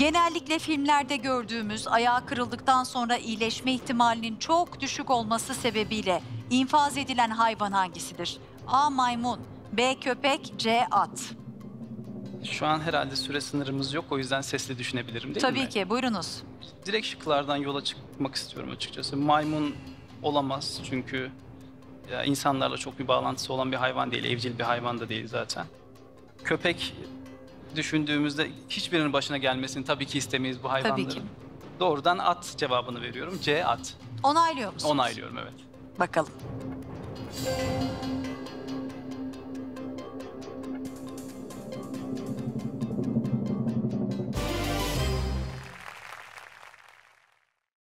Genellikle filmlerde gördüğümüz ayağı kırıldıktan sonra iyileşme ihtimalinin çok düşük olması sebebiyle infaz edilen hayvan hangisidir? A. Maymun B. Köpek C. At Şu an herhalde süre sınırımız yok o yüzden sesli düşünebilirim değil Tabii mi? ki buyurunuz. Direkt şıklardan yola çıkmak istiyorum açıkçası. Maymun olamaz çünkü ya insanlarla çok bir bağlantısı olan bir hayvan değil, evcil bir hayvan da değil zaten. Köpek düşündüğümüzde hiçbirinin başına gelmesini tabii ki istemeyiz bu hayvanların. ki. Doğrudan at cevabını veriyorum. C at. Onaylıyor musunuz? Onaylıyorum evet. Bakalım.